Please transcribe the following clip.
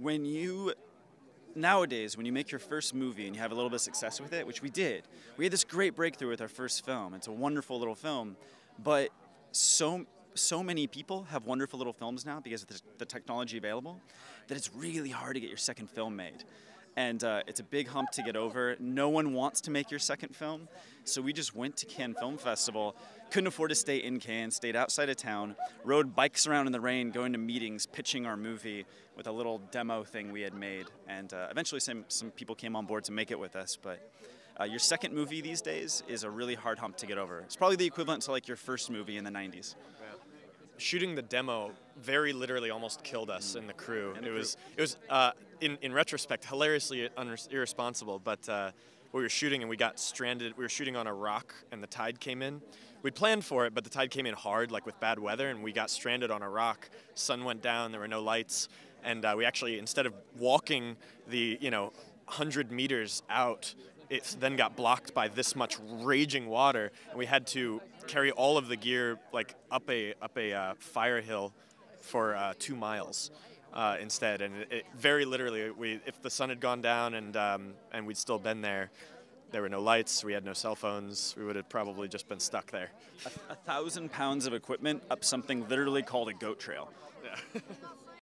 when you nowadays when you make your first movie and you have a little bit of success with it which we did we had this great breakthrough with our first film. It's a wonderful little film but so so many people have wonderful little films now because of the, the technology available that it's really hard to get your second film made and uh, it's a big hump to get over. No one wants to make your second film, so we just went to Cannes Film Festival. Couldn't afford to stay in Cannes, stayed outside of town, rode bikes around in the rain, going to meetings, pitching our movie with a little demo thing we had made, and uh, eventually some some people came on board to make it with us, but. Uh, your second movie these days is a really hard hump to get over. It's probably the equivalent to like your first movie in the 90s shooting the demo very literally almost killed us in the crew. And it was it was uh, in in retrospect hilariously irresponsible, but. Uh, we were shooting and we got stranded. We were shooting on a rock and the tide came in. We'd planned for it, but the tide came in hard, like with bad weather, and we got stranded on a rock. Sun went down, there were no lights, and uh, we actually, instead of walking the, you know, 100 meters out, it then got blocked by this much raging water, and we had to carry all of the gear like up a up a uh, fire hill for uh, two miles uh, instead. And it, it, very literally, we if the sun had gone down and um, and we'd still been there, there were no lights, we had no cell phones, we would have probably just been stuck there. A, a thousand pounds of equipment up something literally called a goat trail. Yeah.